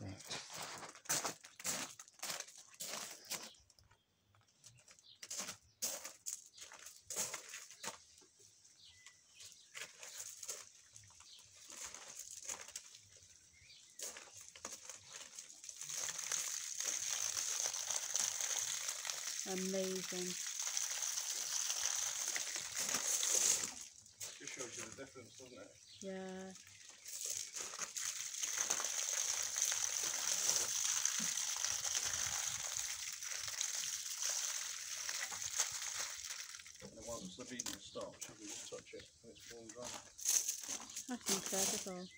Right. amazing. Just shows you the difference, doesn't it? Yeah. Once the stops, you can just touch it and it's warm dry. That's incredible.